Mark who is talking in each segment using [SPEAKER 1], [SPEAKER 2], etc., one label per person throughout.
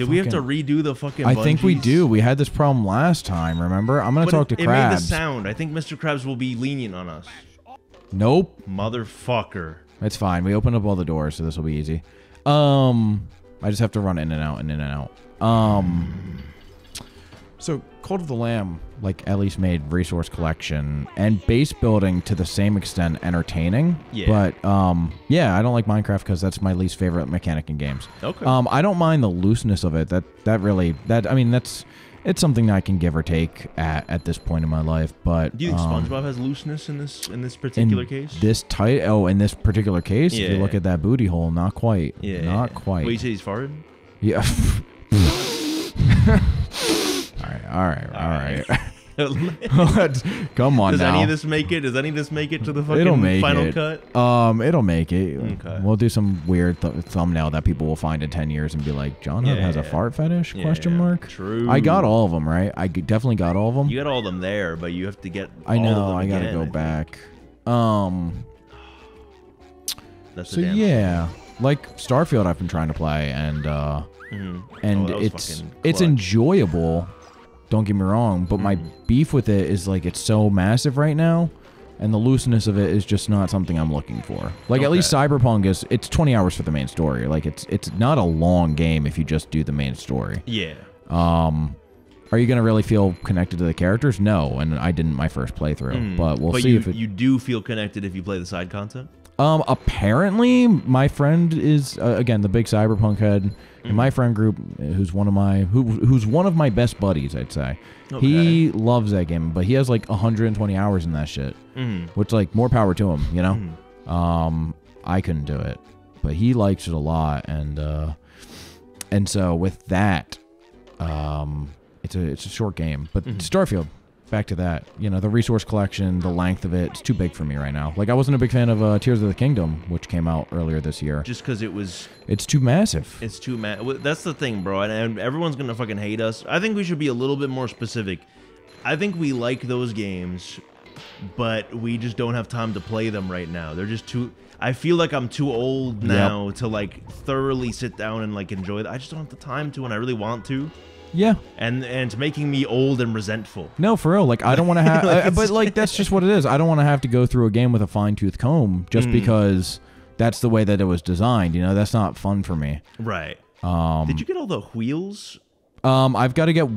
[SPEAKER 1] Did we have to redo the fucking?
[SPEAKER 2] I think we do. We had this problem last time. Remember? I'm gonna
[SPEAKER 1] But
[SPEAKER 2] talk
[SPEAKER 1] it,
[SPEAKER 2] to
[SPEAKER 1] it made the sound. I think Mr. Krabs will be lenient on us.
[SPEAKER 2] Nope.
[SPEAKER 1] Motherfucker.
[SPEAKER 2] It's fine. We opened up all the doors, so this will be easy. Um, I just have to run in and out and in and out. Um, so Cult of the Lamb, like at least made resource collection and base building to the same extent entertaining.
[SPEAKER 1] Yeah.
[SPEAKER 2] But um, yeah, I don't like Minecraft because that's my least favorite mechanic in games.
[SPEAKER 1] Okay.
[SPEAKER 2] Um, I don't mind the looseness of it. That that really that I mean that's it's something that I can give or take at at this point in my life. But
[SPEAKER 1] Do you think
[SPEAKER 2] um,
[SPEAKER 1] SpongeBob has looseness in this in this
[SPEAKER 2] in
[SPEAKER 1] particular case?
[SPEAKER 2] This tight. Oh, in this particular case, if you look at that booty hole, not quite.
[SPEAKER 1] yeah.
[SPEAKER 2] Not quite.
[SPEAKER 1] What you say he's farted?
[SPEAKER 2] Yeah. all right. All right. All right. Let's- Come on
[SPEAKER 1] Does
[SPEAKER 2] now.
[SPEAKER 1] any of this make it? Does any of this make it to the fucking
[SPEAKER 2] it'll make
[SPEAKER 1] final
[SPEAKER 2] it.
[SPEAKER 1] cut?
[SPEAKER 2] Um, it'll make it.
[SPEAKER 1] Okay.
[SPEAKER 2] We'll do some weird th- thumbnail that people will find in ten years and be like, "Jahn Hub has a fart fetish?"
[SPEAKER 1] Yeah,
[SPEAKER 2] Question mark.
[SPEAKER 1] True.
[SPEAKER 2] I got all of them right. I definitely got all of them.
[SPEAKER 1] You got all of them there, but you have to get.
[SPEAKER 2] I know.
[SPEAKER 1] them
[SPEAKER 2] I gotta
[SPEAKER 1] again,
[SPEAKER 2] go
[SPEAKER 1] think.
[SPEAKER 2] back. Um.
[SPEAKER 1] That's
[SPEAKER 2] So yeah, like Starfield, I've been trying to play, and uh,
[SPEAKER 1] Mhm.
[SPEAKER 2] and
[SPEAKER 1] Oh,
[SPEAKER 2] it's it's enjoyable. Don't get me wrong, but my
[SPEAKER 1] Mhm.
[SPEAKER 2] beef with it is like it's so massive right now, and the looseness of it is just not something I'm looking for. Like at least Cyberpunk is it's 20 hours for the main story. Like it's it's not a long game if you just do the main story.
[SPEAKER 1] Yeah.
[SPEAKER 2] Um, are you gonna really feel connected to the characters? No, and I didn't my first playthrough,
[SPEAKER 1] Mm.
[SPEAKER 2] but we'll
[SPEAKER 1] but
[SPEAKER 2] see
[SPEAKER 1] you,
[SPEAKER 2] if it.
[SPEAKER 1] you do feel connected if you play the side content.
[SPEAKER 2] Um, apparently, my friend is uh, again the big cyberpunk head in my friend group, uh, who's one of my who who's one of my best buddies. I'd say he loves that game, but he has like 120 hours in that shit,
[SPEAKER 1] Mm.
[SPEAKER 2] which like more power to him, you know.
[SPEAKER 1] Mm.
[SPEAKER 2] Um, I couldn't do it, but he likes it a lot, and uh, and so with that, um, it's a it's a short game, but
[SPEAKER 1] Mhm.
[SPEAKER 2] Starfield. Back to that, you know, the resource collection, the length of it, it's too big for me right now. Like I wasn't a big fan of uh, Tears of the Kingdom, which came out earlier this year.
[SPEAKER 1] Just because it was,
[SPEAKER 2] It's too massive.
[SPEAKER 1] it's too mad. That's the thing, bro. And, and everyone's gonna fucking hate us. I think we should be a little bit more specific. I think we like those games, but we just don't have time to play them right now. They're just too. I feel like I'm too old
[SPEAKER 2] Yep.
[SPEAKER 1] now to like thoroughly sit down and like enjoy that. I just don't have the time to, and I really want to.
[SPEAKER 2] Yeah,
[SPEAKER 1] And and making me old and resentful.
[SPEAKER 2] no, for real. Like I don't want to have,
[SPEAKER 1] Like,
[SPEAKER 2] I- but like that's just what it is. I don't want to have to go through a game with a fine tooth comb just
[SPEAKER 1] Mm.
[SPEAKER 2] because that's the way that it was designed. You know, that's not fun for me.
[SPEAKER 1] Right.
[SPEAKER 2] Um,
[SPEAKER 1] Did you get all the wheels?
[SPEAKER 2] Um, I've got to get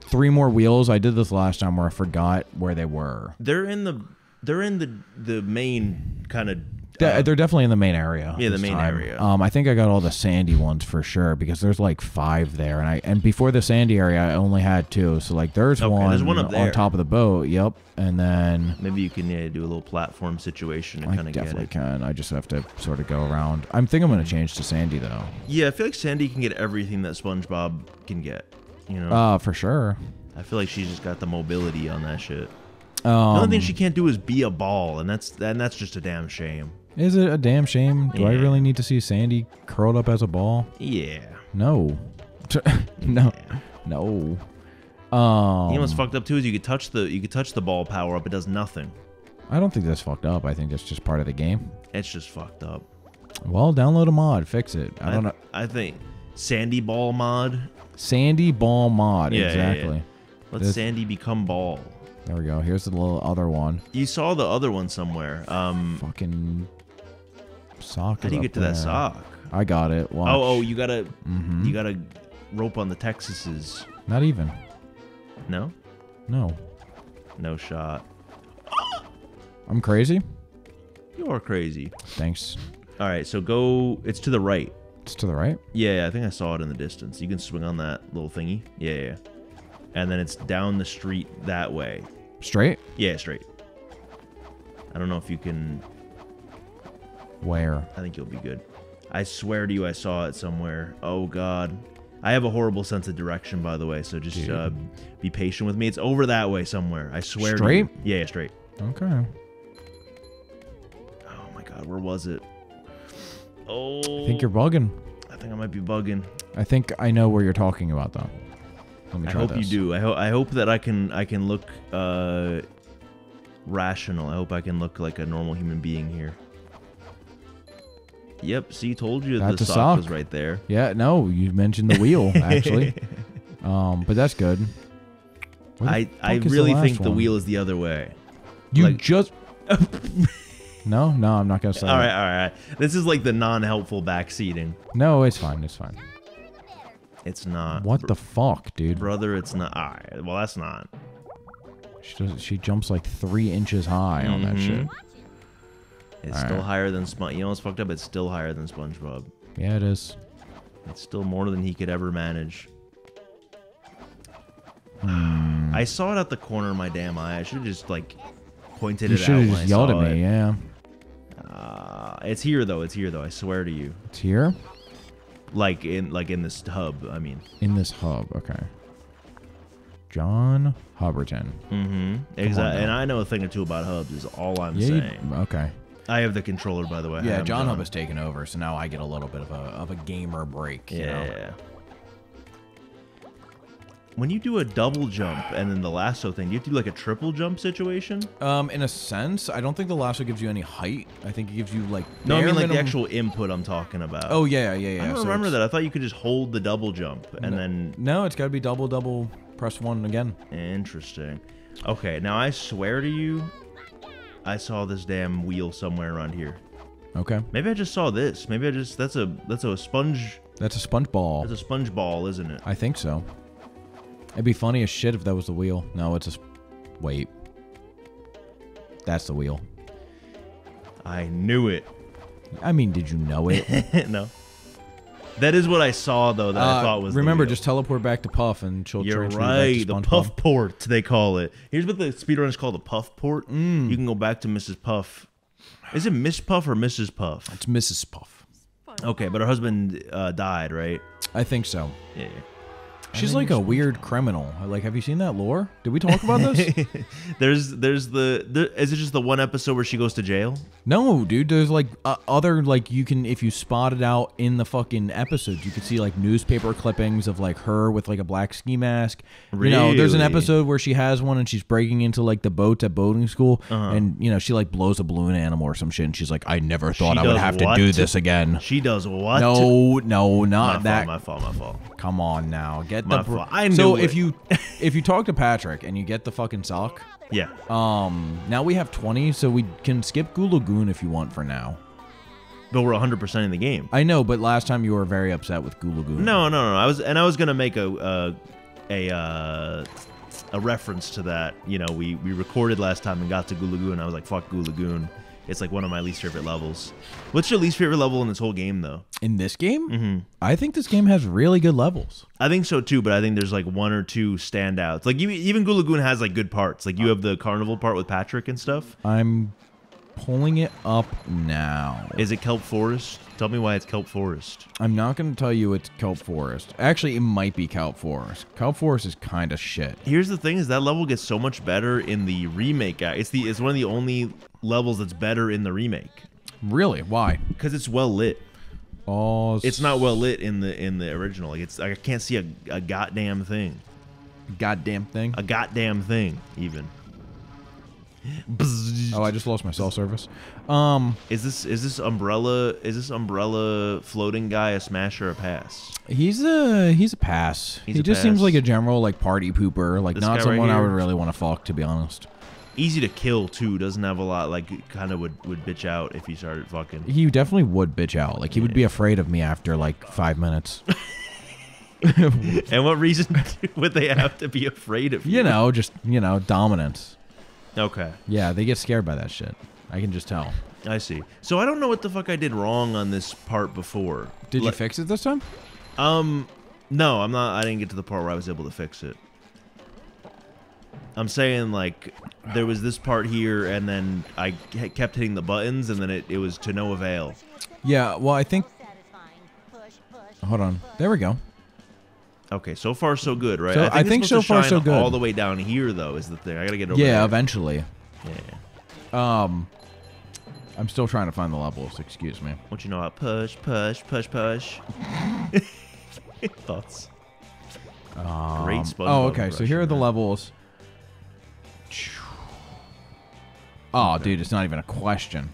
[SPEAKER 2] three more wheels. I did this last time where I forgot where they were.
[SPEAKER 1] They're in the they're in the the main kind of
[SPEAKER 2] They're, they're definitely in the main area.
[SPEAKER 1] Yeah, the main
[SPEAKER 2] time.
[SPEAKER 1] area.
[SPEAKER 2] Um, I think I got all the sandy ones for sure because there's like five there, and I and before the sandy area I only had two. So like there's
[SPEAKER 1] Okay,
[SPEAKER 2] one,
[SPEAKER 1] there's one up there.
[SPEAKER 2] on top of the boat. Yep, and then
[SPEAKER 1] maybe you can yeah, do a little platform situation and kind of get
[SPEAKER 2] definitely
[SPEAKER 1] it.
[SPEAKER 2] can. I just have to sort of go around. I'm thinking I'm gonna change to sandy though.
[SPEAKER 1] Yeah, I feel like Sandy can get everything that SpongeBob can get. You know,
[SPEAKER 2] Uh, for sure.
[SPEAKER 1] I feel like she's just got the mobility on that shit.
[SPEAKER 2] Um,
[SPEAKER 1] the only thing she can't do is be a ball, and that's and that's just a damn shame.
[SPEAKER 2] Is it a damn shame? Do I really need to see Sandy curled up as a ball?
[SPEAKER 1] Yeah.
[SPEAKER 2] No. no.
[SPEAKER 1] Yeah.
[SPEAKER 2] No. Um,
[SPEAKER 1] You know what's fucked up too is you could touch the you could touch the ball power up, it does nothing.
[SPEAKER 2] I don't think that's fucked up. I think that's just part of the game.
[SPEAKER 1] It's just fucked up.
[SPEAKER 2] Well, download a mod, fix it. I don't know.
[SPEAKER 1] I think Sandy Ball mod.
[SPEAKER 2] Sandy Ball mod,
[SPEAKER 1] Yeah, yeah, yeah.
[SPEAKER 2] exactly.
[SPEAKER 1] Let
[SPEAKER 2] This-
[SPEAKER 1] Sandy become ball.
[SPEAKER 2] There we go. Here's the little other one.
[SPEAKER 1] You saw the other one somewhere. Um,
[SPEAKER 2] Fucking sock.
[SPEAKER 1] how do you get to that sock?
[SPEAKER 2] I got it. Watch.
[SPEAKER 1] Oh, oh, you gotta,
[SPEAKER 2] Mhm.
[SPEAKER 1] you gotta rope on the Texases.
[SPEAKER 2] Not even.
[SPEAKER 1] No,
[SPEAKER 2] No.
[SPEAKER 1] no shot.
[SPEAKER 2] I'm crazy.
[SPEAKER 1] You're crazy.
[SPEAKER 2] Thanks.
[SPEAKER 1] All right, so go. It's to the right.
[SPEAKER 2] It's to the right.
[SPEAKER 1] Yeah, yeah, I think I saw it in the distance. You can swing on that little thingy. Yeah, yeah. And then it's down the street that way.
[SPEAKER 2] Straight.
[SPEAKER 1] Yeah, straight. I don't know if you can.
[SPEAKER 2] Where?
[SPEAKER 1] I think you'll be good. I swear to you, I saw it somewhere. Oh God, I have a horrible sense of direction, by the way. So just uh, be patient with me. It's over that way somewhere. I swear.
[SPEAKER 2] Straight?
[SPEAKER 1] To you. Yeah, yeah, straight.
[SPEAKER 2] Okay.
[SPEAKER 1] Oh my God, where was it? Oh,
[SPEAKER 2] I think you're bugging.
[SPEAKER 1] I think I might be bugging.
[SPEAKER 2] I think I know where you're talking about though. Let me try I
[SPEAKER 1] hope
[SPEAKER 2] this.
[SPEAKER 1] you do. I hope. I hope that I can. I can look uh, rational. I hope I can look like a normal human being here. Yep. See, told you
[SPEAKER 2] That's
[SPEAKER 1] the
[SPEAKER 2] a
[SPEAKER 1] sock, was right there.
[SPEAKER 2] Yeah, no, you mentioned the wheel actually. um, but that's good.
[SPEAKER 1] I I
[SPEAKER 2] the
[SPEAKER 1] really
[SPEAKER 2] last
[SPEAKER 1] think the wheel is the other way.
[SPEAKER 2] You
[SPEAKER 1] like-
[SPEAKER 2] just. no, no, I'm not gonna say.
[SPEAKER 1] All right,
[SPEAKER 2] that.
[SPEAKER 1] all right. This is like the non-helpful backseating.
[SPEAKER 2] No, it's fine. It's fine.
[SPEAKER 1] It's not.
[SPEAKER 2] What the fuck, dude?
[SPEAKER 1] brother? It's not. All right. Well, that's not.
[SPEAKER 2] She does, she jumps like three inches high on that shit.
[SPEAKER 1] It's
[SPEAKER 2] All
[SPEAKER 1] still
[SPEAKER 2] right.
[SPEAKER 1] higher than Sponge. You know what's fucked up? It's still higher than SpongeBob.
[SPEAKER 2] Yeah, it is.
[SPEAKER 1] It's still more than he could ever manage.
[SPEAKER 2] Hmm.
[SPEAKER 1] I saw it at the corner of my damn eye. I should have just like pointed
[SPEAKER 2] You
[SPEAKER 1] it out.
[SPEAKER 2] You should have just yelled at me.
[SPEAKER 1] it.
[SPEAKER 2] Yeah,
[SPEAKER 1] Uh, it's here though. It's here though. I swear to you.
[SPEAKER 2] it's here
[SPEAKER 1] Like in like in this hub. I mean.
[SPEAKER 2] in this hub. Okay. John Huberton.
[SPEAKER 1] Mm-hmm. Exactly. And I know a thing or two about hubs. Is all I'm
[SPEAKER 2] Yeah. you-
[SPEAKER 1] saying.
[SPEAKER 2] okay.
[SPEAKER 1] I have the controller, by the way.
[SPEAKER 2] Yeah, Jahn Hub has taken over, so now I get a little bit of a of a gamer break. You
[SPEAKER 1] Yeah.
[SPEAKER 2] know?
[SPEAKER 1] When you do a double jump and then the lasso thing, do you have to do like a triple jump situation?
[SPEAKER 2] Um, in a sense, I don't think the lasso gives you any height. I think it gives you like.
[SPEAKER 1] No, I mean like the actual input I'm talking about.
[SPEAKER 2] Oh yeah, yeah, yeah.
[SPEAKER 1] I don't
[SPEAKER 2] so
[SPEAKER 1] remember
[SPEAKER 2] it's-
[SPEAKER 1] that. I thought you could just hold the double jump and
[SPEAKER 2] No.
[SPEAKER 1] then
[SPEAKER 2] No, it's got to be double, double. Press one again.
[SPEAKER 1] interesting. Okay, now I swear to you, I saw this damn wheel somewhere around here.
[SPEAKER 2] Okay,
[SPEAKER 1] Maybe I just saw this. Maybe I just that's a that's a sponge.
[SPEAKER 2] that's a sponge ball.
[SPEAKER 1] That's a sponge ball, isn't it?
[SPEAKER 2] I think so. It'd be funny as shit if that was the wheel. No, it's a. Wait. That's the wheel.
[SPEAKER 1] I knew it.
[SPEAKER 2] I mean, did you know it?
[SPEAKER 1] no. That is what I saw though. That I
[SPEAKER 2] Uh,
[SPEAKER 1] thought was.
[SPEAKER 2] remember,
[SPEAKER 1] wheel.
[SPEAKER 2] just teleport back to Puff and she'll
[SPEAKER 1] You're
[SPEAKER 2] transfer back to
[SPEAKER 1] right. The puff port, they call it. Here's what the speedrunners call the puff port.
[SPEAKER 2] Mm.
[SPEAKER 1] You can go back to Mrs. Puff. Is it Miss Puff or Mrs. Puff?
[SPEAKER 2] It's Mrs. Puff.
[SPEAKER 1] Okay, but her husband uh, died, right?
[SPEAKER 2] I think so.
[SPEAKER 1] Yeah.
[SPEAKER 2] She's like a weird criminal. Like, have you seen that lore? Did we talk about this?
[SPEAKER 1] there's there's the is it just the one episode where she goes to jail?
[SPEAKER 2] no, dude. There's like uh, other like you can if you spot it out in the fucking episodes, you can see like newspaper clippings of like her with like a black ski mask. You know, there's an episode where she has one and she's breaking into like the boats at boating school,
[SPEAKER 1] Uh-huh.
[SPEAKER 2] and you know she like blows a balloon animal or some shit, and she's like, I never thought
[SPEAKER 1] She
[SPEAKER 2] I would have to do this again.
[SPEAKER 1] She does what?
[SPEAKER 2] No, no,
[SPEAKER 1] my
[SPEAKER 2] not
[SPEAKER 1] fault,
[SPEAKER 2] that.
[SPEAKER 1] my fault, my fault.
[SPEAKER 2] Come on now, get
[SPEAKER 1] My
[SPEAKER 2] the.
[SPEAKER 1] fault. I
[SPEAKER 2] so
[SPEAKER 1] knew
[SPEAKER 2] if you if you talk to Patrick and you get the fucking sock,
[SPEAKER 1] Yeah.
[SPEAKER 2] um, now we have twenty, so we can skip Goo Lagoon if you want for now.
[SPEAKER 1] But we're 100% in the game.
[SPEAKER 2] I know, but last time you were very upset with Goo Lagoon.
[SPEAKER 1] No, no, no. I was and I was gonna make a a a, uh, a reference to that. You know, we we recorded last time and got to Goo Lagoon. I was like, fuck Goo Lagoon. It's like one of my least favorite levels. What's your least favorite level in this whole game, though?
[SPEAKER 2] In this game, mm-hmm. I think this game has really good levels.
[SPEAKER 1] I think so too, but I think there's like one or two standouts. Like you, even Goo Lagoon has like good parts. Like you uh, have the carnival part with Patrick and stuff.
[SPEAKER 2] I'm pulling it up now.
[SPEAKER 1] Is it Kelp Forest? Tell me why it's Kelp Forest.
[SPEAKER 2] I'm not going to tell you it's Kelp Forest. Actually, it might be Kelp Forest. Kelp Forest is kind of shit.
[SPEAKER 1] Here's the thing: is that level gets so much better in the remake. It's the it's one of the only levels that's better in the remake
[SPEAKER 2] Really? Why?
[SPEAKER 1] because it's well lit.
[SPEAKER 2] Oh,
[SPEAKER 1] It's not well lit in the in the original. Like it's I can't see a, a goddamn thing.
[SPEAKER 2] goddamn thing.
[SPEAKER 1] A goddamn thing even.
[SPEAKER 2] Oh, I just lost my cell service. Um,
[SPEAKER 1] Is this is this umbrella is this umbrella floating guy a smash or a pass?
[SPEAKER 2] he's a he's a pass.
[SPEAKER 1] He's
[SPEAKER 2] he
[SPEAKER 1] a
[SPEAKER 2] just seems like a general like party pooper, like
[SPEAKER 1] This
[SPEAKER 2] not
[SPEAKER 1] guy right
[SPEAKER 2] someone I
[SPEAKER 1] here?
[SPEAKER 2] would really want to fuck, to be honest.
[SPEAKER 1] Easy to kill too. Doesn't have a lot. Like kind of would would bitch out if he started fucking.
[SPEAKER 2] He definitely would bitch out. Like he would be afraid of me after like five minutes.
[SPEAKER 1] And what reason would they have to be afraid of you?
[SPEAKER 2] you know, just you know, dominance.
[SPEAKER 1] Okay,
[SPEAKER 2] Yeah, they get scared by that shit. I can just tell.
[SPEAKER 1] I see. So I don't know what the fuck I did wrong on this part before.
[SPEAKER 2] Did you
[SPEAKER 1] Like-
[SPEAKER 2] fix it this time?
[SPEAKER 1] Um, no, I'm not. I didn't get to the part where I was able to fix it. I'm saying like there was this part here, and then I ke- kept hitting the buttons, and then it, it was to no avail.
[SPEAKER 2] Yeah. Well, I think. Hold on. There we go.
[SPEAKER 1] Okay, so far so good, right?
[SPEAKER 2] So, I
[SPEAKER 1] it's
[SPEAKER 2] think so far so good.
[SPEAKER 1] All the way down here, though, is the thing. I gotta get over.
[SPEAKER 2] Yeah,
[SPEAKER 1] there.
[SPEAKER 2] eventually.
[SPEAKER 1] Yeah.
[SPEAKER 2] Um, I'm still trying to find the levels. Excuse me.
[SPEAKER 1] What you know about push, push, push, push. Thoughts?
[SPEAKER 2] Um,
[SPEAKER 1] Great SpongeBob
[SPEAKER 2] Oh, okay. So here are the levels. Oh, dude, it's not even a question.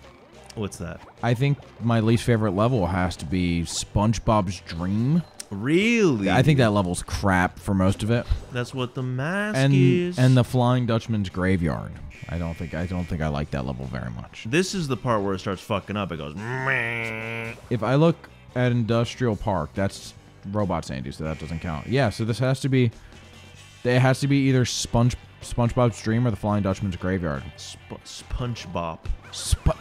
[SPEAKER 1] What's that?
[SPEAKER 2] I think my least favorite level has to be SpongeBob's Dream.
[SPEAKER 1] Really?
[SPEAKER 2] I think that level's crap for most of it,
[SPEAKER 1] that's what the mask
[SPEAKER 2] and
[SPEAKER 1] is.
[SPEAKER 2] and the Flying Dutchman's Graveyard. I don't think I don't think I like that level very much.
[SPEAKER 1] this is the part where it starts fucking up. It goes. "Meh."
[SPEAKER 2] If I look at Industrial Park, that's Robot Sandy, so that doesn't count. Yeah, so this has to be. It has to be either Sponge SpongeBob's Dream or the Flying Dutchman's Graveyard.
[SPEAKER 1] Sp- SpongeBob.
[SPEAKER 2] Sp-